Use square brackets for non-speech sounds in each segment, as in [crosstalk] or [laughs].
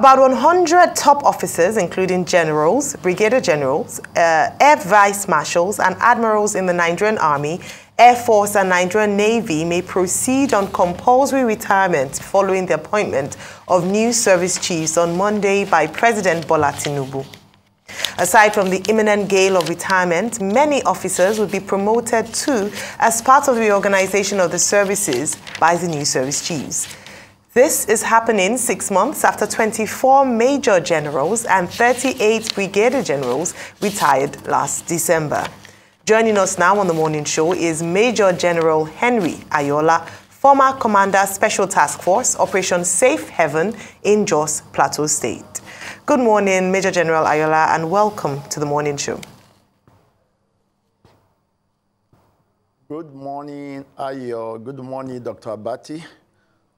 About 100 top officers, including generals, brigadier generals, uh, air vice marshals, and admirals in the Nigerian Army, Air Force, and Nigerian Navy may proceed on compulsory retirement following the appointment of new service chiefs on Monday by President Bola Tinubu. Aside from the imminent gale of retirement, many officers will be promoted too as part of the reorganization of the services by the new service chiefs. This is happening six months after 24 major generals and 38 brigadier generals retired last December. Joining us now on the morning show is Major General Henry Ayoola, former Commander Special Task Force, Operation Safe Haven in Jos Plateau State. Good morning, Major General Ayoola, and welcome to the morning show. Good morning, Ayo. Good morning, Dr. Abati.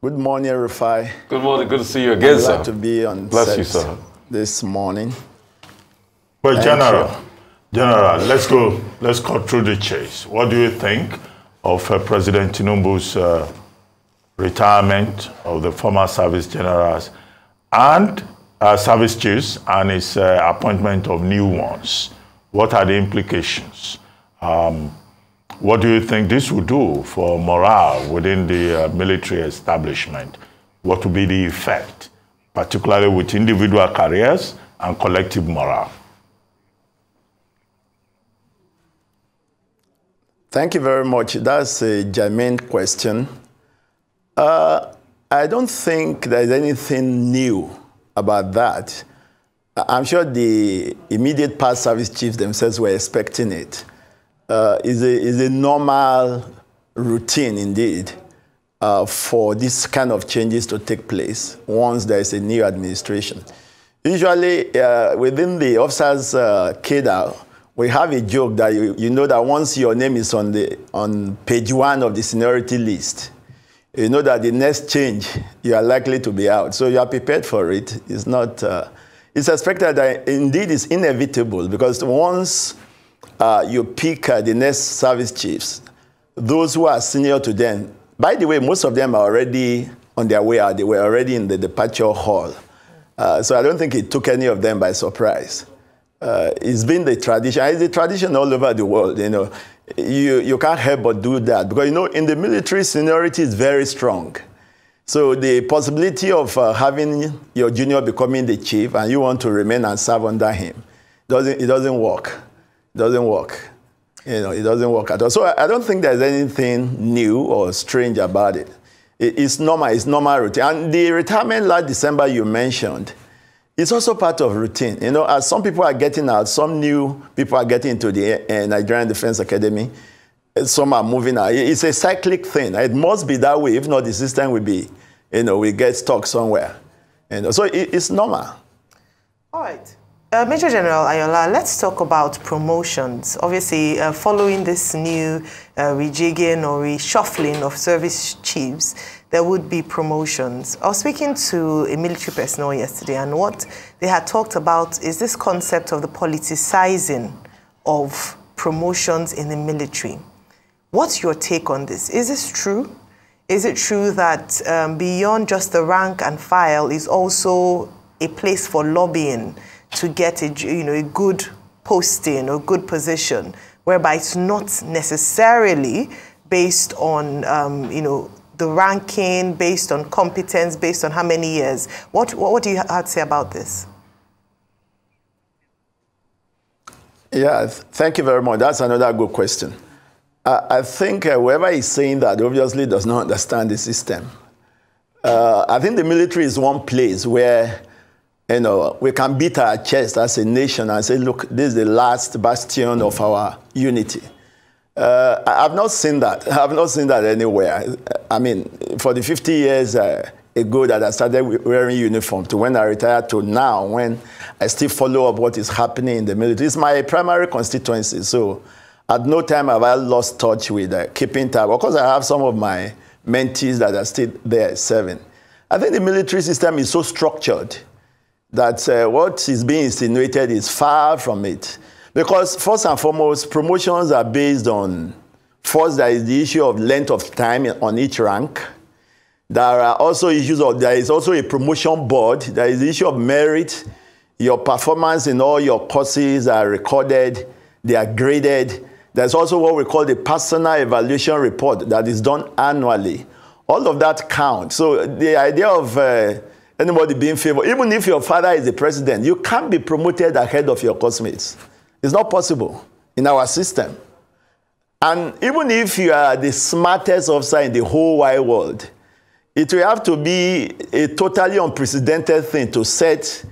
Good morning, Rufai. Good morning. Good to see you again, I'm sir. glad to be on Bless set you, sir. this morning. Well, Thank General, you. General, let's go. Let's cut through the chase. What do you think of uh, President Tinubu's uh, retirement of the former service generals and uh, service chiefs and his uh, appointment of new ones? What are the implications? Um, what do you think this will do for morale within the uh, military establishment? What will be the effect, particularly with individual careers and collective morale? Thank you very much. That's a germane question. Uh, I don't think there's anything new about that. I'm sure the immediate past service chiefs themselves were expecting it. Uh, it's, a, it's a normal routine indeed uh, for this kind of changes to take place once there is a new administration. Usually, uh, within the officers' uh, cadre, we have a joke that you, you know that once your name is on, the, on page one of the seniority list, you know that the next change, you are likely to be out. So you are prepared for it. It's not, uh, it's expected that indeed it's inevitable because once uh, you pick uh, the next service chiefs, those who are senior to them, by the way, most of them are already on their way out. They were already in the departure hall. Uh, so I don't think it took any of them by surprise. Uh, it's been the tradition. It's a tradition all over the world. You know, you, you can't help but do that because you know in the military seniority is very strong. So the possibility of uh, having your junior becoming the chief and you want to remain and serve under him doesn't it doesn't work. Doesn't work. You know, it doesn't work at all. So I don't think there's anything new or strange about it. It- It's normal. It's normal routine. And the retirement last December you mentioned, it's also part of routine. You know, as some people are getting out, some new people are getting into the uh, Nigerian Defense Academy. uh, Some are moving out. It's a cyclic thing. It must be that way. If not, the system will be, you know, we get stuck somewhere. Know, so it, it's normal. All right. Uh, Major General Ayoola, let's talk about promotions. Obviously, uh, following this new uh, rejigging or reshuffling of service chiefs, there would be promotions. I was speaking to a military personnel yesterday, and what they had talked about is this concept of the politicizing of promotions in the military. What's your take on this? Is this true? Is it true that um, beyond just the rank and file is also a place for lobbying to get a you know a good posting or good position, whereby it's not necessarily based on um, you know the ranking, based on competence, based on how many years? What what, what do you have to say about this? Yeah, th- thank you very much. That's another good question. I, I think uh, whoever is saying that obviously does not understand the system. Uh, I think the military is one place where you know we can beat our chest as a nation and say, look, this is the last bastion of our unity. Uh, I've not seen that. [laughs] I've not seen that anywhere. I mean, for the 50 years uh, ago that I started wearing uniform to when I retired to now, when I still follow up what is happening in the military, it's my primary constituency. So at no time have I lost touch with uh, keeping tab. Of course, I have some of my mentees that are still there serving. I think the military system is so structured that uh, what is being insinuated is far from it. Because first and foremost, promotions are based on, first there is the issue of length of time on each rank. There are also issues of, there is also a promotion board. There is the issue of merit. Your performance in all your courses are recorded. They are graded. There's also what we call the personal evaluation report that is done annually. All of that counts. So the idea of uh, anybody being favored, even if your father is the president, you can't be promoted ahead of your classmates. It's not possible in our system. And even if you are the smartest officer in the whole wide world, it will have to be a totally unprecedented thing to set,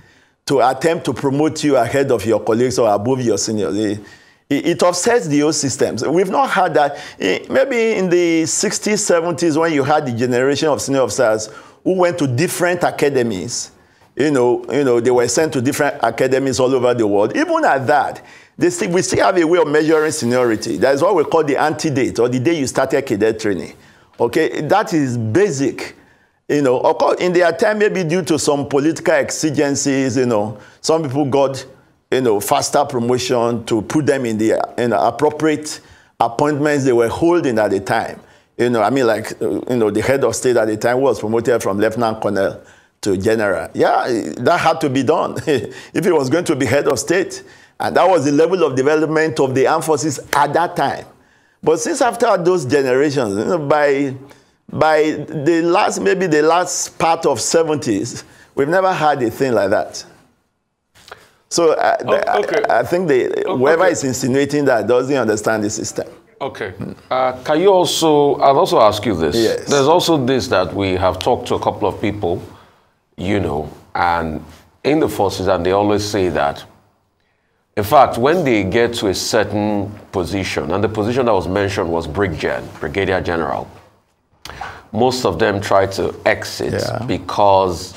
to attempt to promote you ahead of your colleagues or above your seniors. It, it upsets the old systems. We've not had that. Eh, maybe in the 60s, 70s, when you had the generation of senior officers who went to different academies, you know, you know, they were sent to different academies all over the world. Even at that, still, we still have a way of measuring seniority. That is what we call the antedate, or the day you started cadet training. Okay, that is basic. You know, of course, in their time, maybe due to some political exigencies, you know, some people got, you know, faster promotion to put them in the in appropriate appointments they were holding at the time. You know, I mean, like, you know, the head of state at the time was promoted from lieutenant colonel to general. Yeah, that had to be done [laughs] if he was going to be head of state. And that was the level of development of the armed forces at that time. But since after those generations, you know, by, by the last, maybe the last part of 70s, we've never had a thing like that. So uh, oh, okay. I, I, think the, oh, whoever okay. is insinuating that doesn't understand the system. Okay. Uh, can you also, I'll also ask you this. Yes. There's also this that we have talked to a couple of people, you know, and in the forces, and they always say that in fact, when they get to a certain position, and the position that was mentioned was Brig Gen, Brigadier General, most of them try to exit yeah. because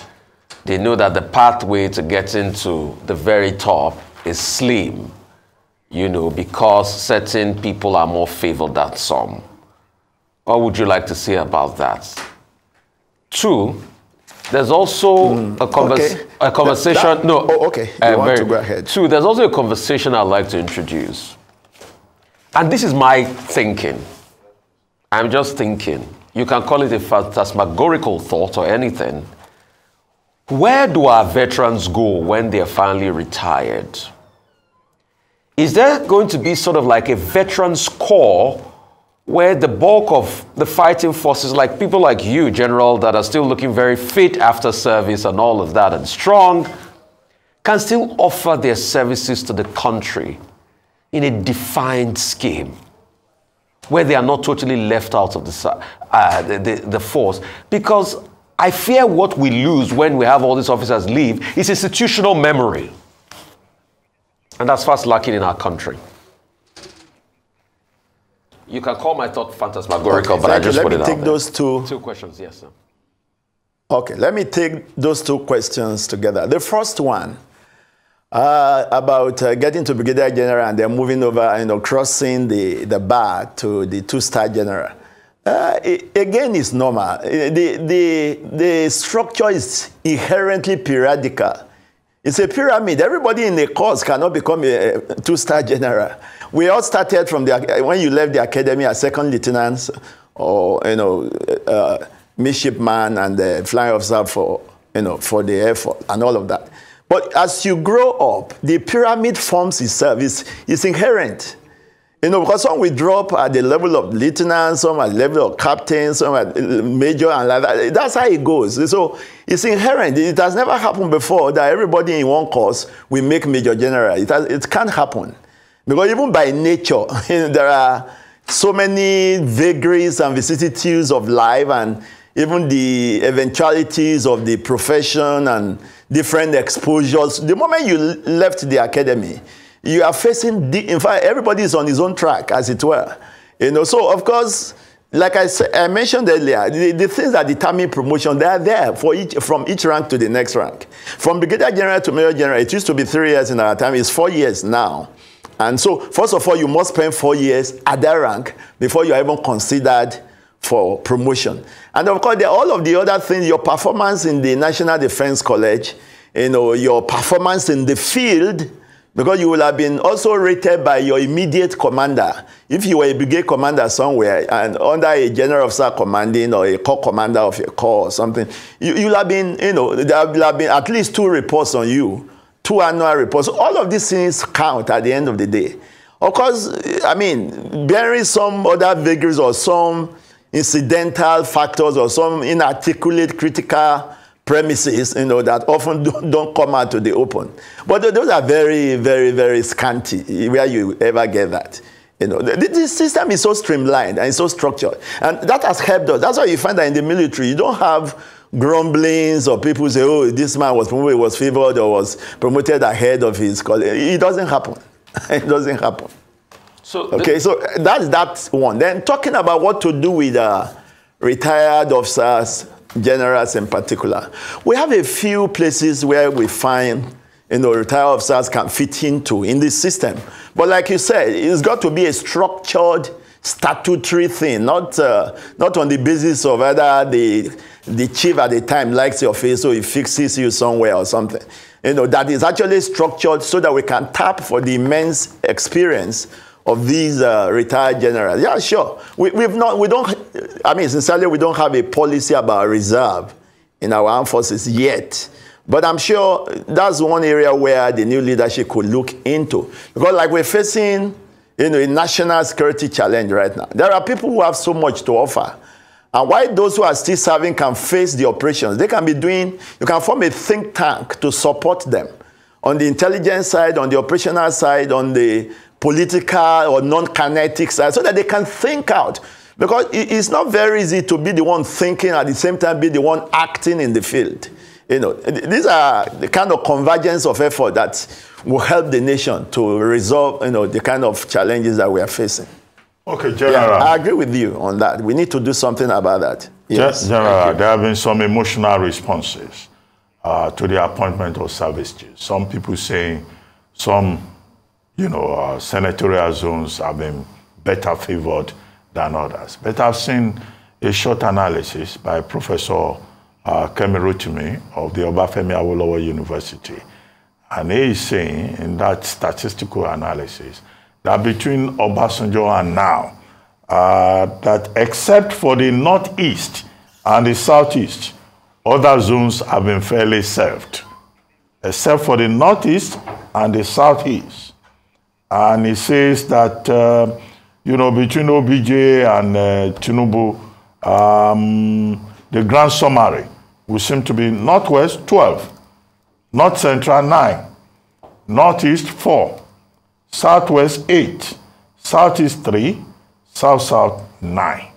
they know that the pathway to getting to the very top is slim, you know, because certain people are more favored than some. What would you like to say about that? Two, there's also mm, a, convers okay. a, conversation. That, that, no, oh, okay. You uh, want very, to go ahead. Two, there's also a conversation I'd like to introduce. And this is my thinking. I'm just thinking. You can call it a phantasmagorical thought or anything. Where do our veterans go when they're finally retired? Is there going to be sort of like a veterans corps where the bulk of the fighting forces, like people like you, General, that are still looking very fit after service and all of that and strong, can still offer their services to the country in a defined scheme where they are not totally left out of the, uh, the, the, the force. Because I fear what we lose when we have all these officers leave is institutional memory. And that's fast lacking in our country. You can call my thought phantasmagorical, okay, but I just Let put me take those two. Two questions, yes, sir. Okay, let me take those two questions together. The first one uh, about uh, getting to brigadier general and then moving over, you know, crossing the, the bar to the two-star general. Uh, it, again, it's normal. The, the, the structure is inherently periodical. It's a pyramid. Everybody in the course cannot become a two-star general. We all started from the, when you left the academy as second lieutenants or, you know, uh, midshipman and the flying officer for, you know, for the Air Force and all of that. But as you grow up, the pyramid forms itself. It's, it's inherent. You know, because some we drop at the level of lieutenant, some at the level of captain, some at major, and like that. That's how it goes. So it's inherent. It has never happened before that everybody in one course will make major general. It, has, it can't happen. Because even by nature, [laughs] there are so many vagaries and vicissitudes of life and even the eventualities of the profession and different exposures. The moment you left the academy, you are facing, the, in fact, everybody is on his own track, as it were. You know, so of course, like I, said, I mentioned earlier, the, the, things that determine promotion, they are there for each, from each rank to the next rank. From brigadier general to major general, it used to be three years in our time, it's four years now. And so, first of all, you must spend four years at that rank before you are even considered for promotion. And of course, there are all of the other things, your performance in the National Defense College, you know, your performance in the field, because you will have been also rated by your immediate commander. If you were a brigade commander somewhere and under a general officer commanding or a corps commander of a corps or something, you, you'll have been, you know, there will have been at least two reports on you, two annual reports. All of these things count at the end of the day. Of course, I mean, bearing some other vagaries or some incidental factors or some inarticulate critical premises, you know, that often [laughs] don't, don't come out to the open. But those are very, very, very scanty where you ever get that. You know, the, the system is so streamlined and so structured. And that has helped us. That's why you find that in the military, you don't have grumblings or people say, oh, this man was promoted, was favored or was promoted ahead of his colleague. It doesn't happen. [laughs] it doesn't happen. So okay, so that's that one. Then talking about what to do with uh, retired officers generals in particular. We have a few places where we find you know, retired officers can fit into in this system. But like you said, it's got to be a structured statutory thing, not, uh, not on the basis of whether the, the chief at the time likes your face so he fixes you somewhere or something. You know, that is actually structured so that we can tap for the immense experience of these uh, retired generals. Yeah, sure. We, we've not, we don't, I mean, sincerely, we don't have a policy about reserve in our armed forces yet. But I'm sure that's one area where the new leadership could look into. Because like we're facing, you know, a national security challenge right now. There are people who have so much to offer. And why those who are still serving can face the operations, they can be doing, you can form a think tank to support them on the intelligence side, on the operational side, on the political or non-kinetic side so that they can think out. Because it's not very easy to be the one thinking at the same time be the one acting in the field. You know, these are the kind of convergence of effort that will help the nation to resolve, you know, the kind of challenges that we are facing. Okay, General. Yeah, I agree with you on that. We need to do something about that. Yes, General, there have been some emotional responses uh, to the appointment of service chiefs. Some people saying some you know, uh, senatorial zones have been better favored than others. But I've seen a short analysis by Professor uh, Kemi Rotimi of the Obafemi Awolowo University. And he is saying in that statistical analysis that between Obasanjo and now, uh, that except for the northeast and the southeast, other zones have been fairly served. Except for the northeast and the southeast, and he says that, uh, you know, between OBJ and uh, Tinubu, um, the grand summary will seem to be Northwest 12, North Central 9, Northeast 4, Southwest 8, Southeast 3, South South 9.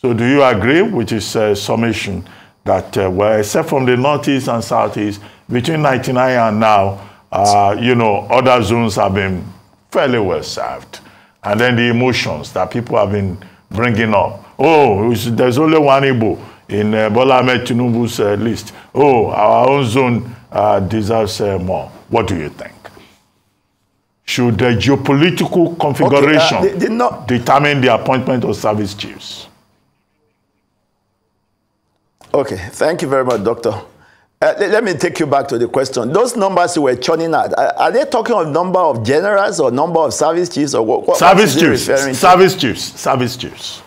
So do you agree with his uh, summation that, uh, well, except from the Northeast and Southeast, between 99 and now, uh, you know, other zones have been fairly well served. And then the emotions that people have been bringing up. Oh, there's only one Igbo in uh, Bola Ahmed Tinubu's uh, list. Oh, our own zone uh, deserves uh, more. What do you think? Should the geopolitical configuration okay, uh, they, not... determine the appointment of service chiefs? Okay, thank you very much, Doctor. Uh, let me take you back to the question. Those numbers you were churning out, are, are they talking of number of generals or number of service chiefs or what? what service chiefs. Service chiefs. Service chiefs.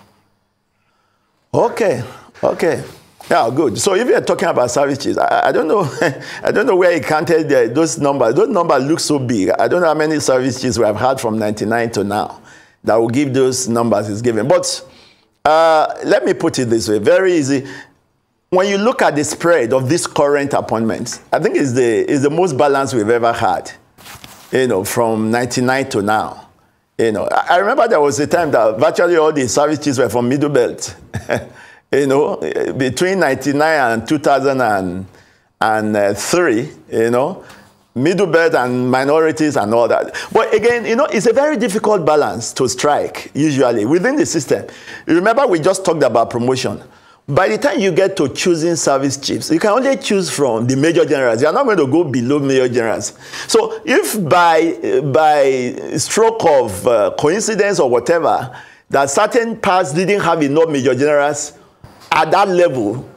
Okay. Okay. Yeah, good. So if you're talking about service chiefs, I, I don't know, [laughs] I don't know where he counted the, those numbers. Those numbers look so big. I don't know how many service chiefs we have had from 99 to now that will give those numbers he's given. But uh, let me put it this way, very easy when you look at the spread of these current appointments, I think it's the, it's the most balanced we've ever had, you know, from 99 to now. You know, I remember there was a time that virtually all the service chiefs were from Middle Belt. [laughs] you know, between 99 and 2003, uh, you know, Middle Belt and minorities and all that. But again, you know, it's a very difficult balance to strike, usually, within the system. You remember we just talked about promotion. By the time you get to choosing service chiefs, you can only choose from the major generals. You are not going to go below major generals. So if by, by stroke of uh, coincidence or whatever, that certain parts didn't have enough major generals at that level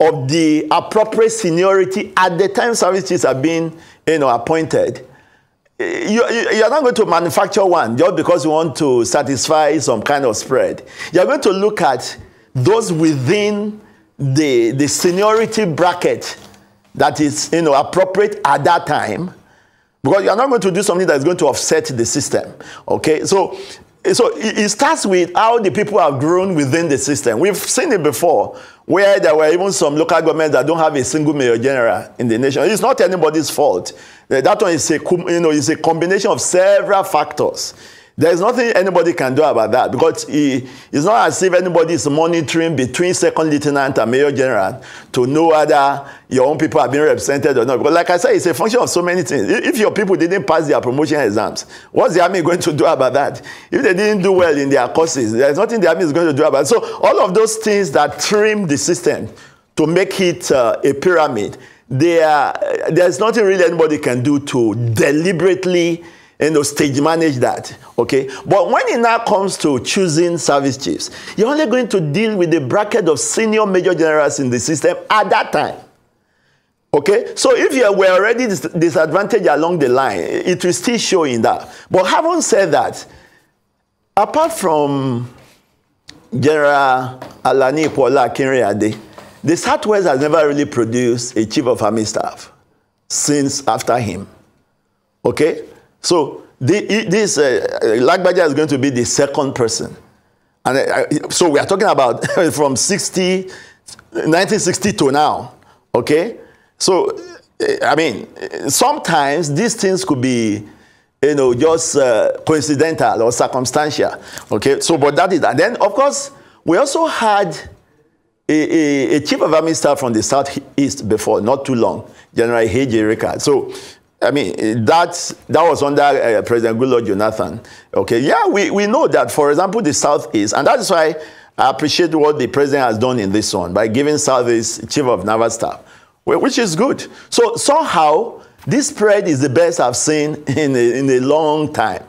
of the appropriate seniority at the time service chiefs are being you know, appointed, you, you are not going to manufacture one just because you want to satisfy some kind of spread. You're going to look at those within the, the seniority bracket that is you know, appropriate at that time because you're not going to do something that's going to offset the system. Okay, so so it, starts with how the people have grown within the system. We've seen it before, where there were even some local governments that don't have a single mayor general in the nation. It's not anybody's fault. That one is a you know is a combination of several factors. There's nothing anybody can do about that because it's not as if anybody is monitoring between second lieutenant and major general to know whether your own people are being represented or not. Because like I said, it's a function of so many things. If your people didn't pass their promotion exams, what's the army going to do about that? If they didn't do well in their courses, there's nothing the army is going to do about it. So all of those things that trim the system to make it uh, a pyramid, are, there's nothing really anybody can do to deliberately you know, stage manage that. Okay. But when it now comes to choosing service chiefs, you're only going to deal with the bracket of senior major generals in the system at that time. Okay, so if you were already dis disadvantaged along the line, it will still show in that. But having said that, apart from General Alani Ipoola Akinrinade, the Southwest has never really produced a chief of army staff since after him. Okay, so the, this uh, Lagbaja is going to be the second person. And uh, so we are talking about [laughs] from 60, 1960 to now. Okay? So, uh, I mean, sometimes these things could be, you know, just uh, coincidental or circumstantial. Okay? So, but that is, and then, of course, we also had a, a, a chief of army staff from the southeast before, not too long, General Ihejirika. So, I mean, that, that was under uh, President Goodluck Jonathan. Okay, yeah, we, we know that, for example, the Southeast, and that's why I appreciate what the president has done in this one by giving South Southeast chief of naval staff, which is good. So somehow, this spread is the best I've seen [laughs] in a, in a long time.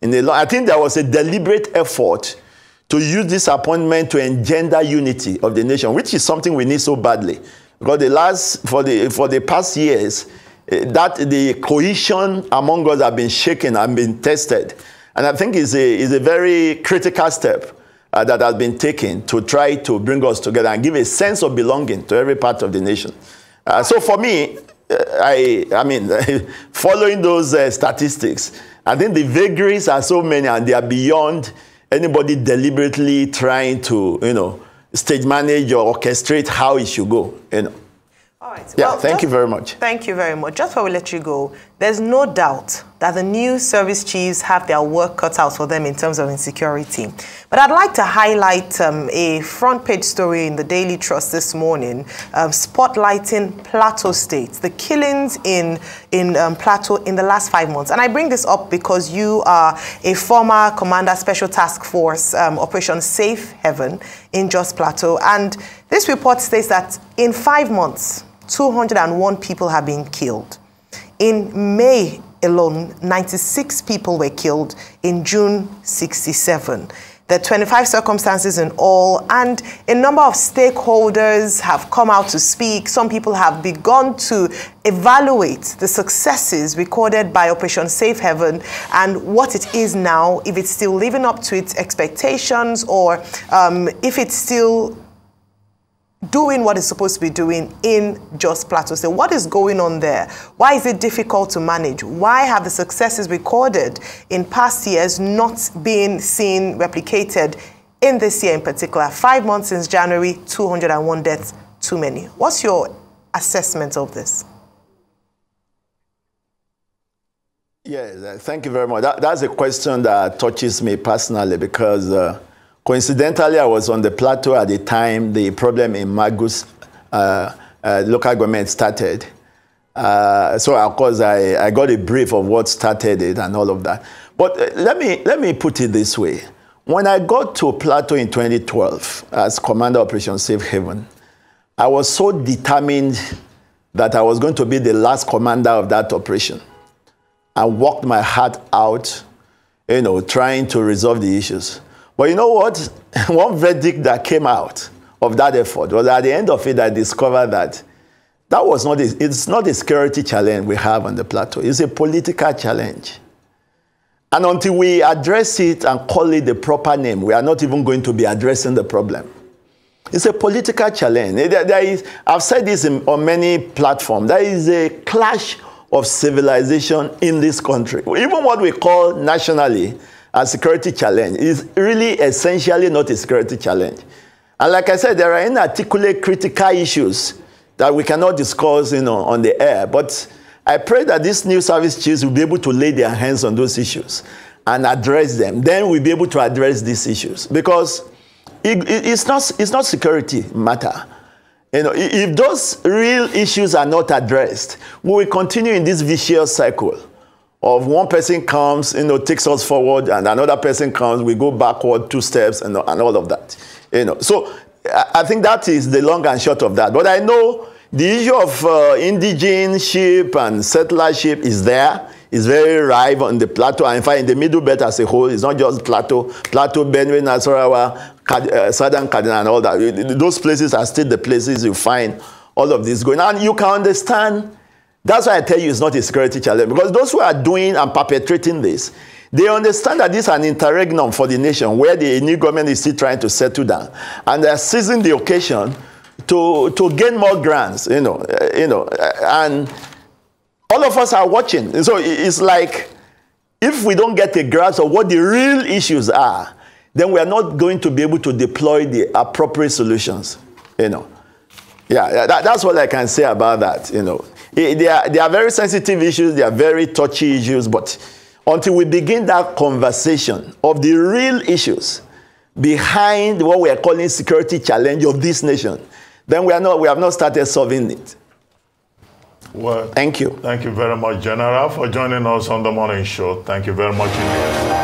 In a long, I think there was a deliberate effort to use this appointment to engender unity of the nation, which is something we need so badly. Because the last, for the, for the past years, that the cohesion among us have been shaken and been tested. And I think it's a, it's a very critical step uh, that has been taken to try to bring us together and give a sense of belonging to every part of the nation. Uh, so for me, uh, I, I mean, [laughs] following those uh, statistics, I think the vagaries are so many and they are beyond anybody deliberately trying to, you know, stage manage or orchestrate how it should go, you know. All right. Yeah, well, thank just, you very much. Thank you very much. Just before we let you go, there's no doubt that the new service chiefs have their work cut out for them in terms of insecurity. But I'd like to highlight um, a front page story in the Daily Trust this morning, um, spotlighting Plateau State, the killings in, in um, Plateau in the last five months. And I bring this up because you are a former Commander Special Task Force um, Operation Safe Haven in Jos Plateau. And this report states that in five months, 201 people have been killed. In May alone, 96 people were killed. In June, 67. There are 25 circumstances in all, and a number of stakeholders have come out to speak. Some people have begun to evaluate the successes recorded by Operation Safe Haven and what it is now, if it's still living up to its expectations, or um, if it's still doing what it's supposed to be doing in Jos Plateau So What is going on there? Why is it difficult to manage? Why have the successes recorded in past years not been seen replicated in this year in particular? Five months since January, 201 deaths too many. What's your assessment of this? Yes, thank you very much. That, that's a question that touches me personally because uh, Coincidentally, I was on the plateau at the time the problem in Mangu uh, uh, local government started. Uh, so, of course, I, I got a brief of what started it and all of that. But uh, let, me, let me put it this way. When I got to Plateau in 2012 as Commander Operation Safe Haven, I was so determined that I was going to be the last commander of that operation. I worked my heart out, you know, trying to resolve the issues. But you know what? [laughs] One verdict that came out of that effort was at the end of it, I discovered that That was not a, it's not a security challenge we have on the plateau. It's a political challenge. And until we address it and call it the proper name, we are not even going to be addressing the problem. It's a political challenge. There, there is, I've said this in, on many platforms. There is a clash of civilization in this country. Even what we call nationally a security challenge is really essentially not a security challenge. And like I said, there are inarticulate critical issues that we cannot discuss you know, on the air. But I pray that these new service chiefs will be able to lay their hands on those issues and address them. Then we'll be able to address these issues because it, it, it's, not, it's not security matter. You know, if those real issues are not addressed, we will continue in this vicious cycle of one person comes, you know, takes us forward, and another person comes, we go backward two steps, and, and all of that. You know, so I think that is the long and short of that. But I know the issue of uh, indigenship and settlership is there. It's very ripe on the plateau. And in fact, in the Middle Belt as a whole, it's not just plateau, plateau, Benue, Nasarawa, uh, Southern Kaduna, and all that. Those places are still the places you find all of this going. And you can understand. That's why I tell you it's not a security challenge. Because those who are doing and perpetrating this, they understand that this is an interregnum for the nation where the new government is still trying to settle down. And they're seizing the occasion to, to gain more grants, you know, uh, you know, uh, and all of us are watching. And so it's like if we don't get a grasp of what the real issues are, then we are not going to be able to deploy the appropriate solutions, you know. Yeah, that, that's what I can say about that, you know. They are, they are very sensitive issues, they are very touchy issues, but until we begin that conversation of the real issues behind what we are calling security challenge of this nation, then we, are not, we have not started solving it. Well, thank you. Thank you very much, General, for joining us on the morning show. Thank you very much indeed.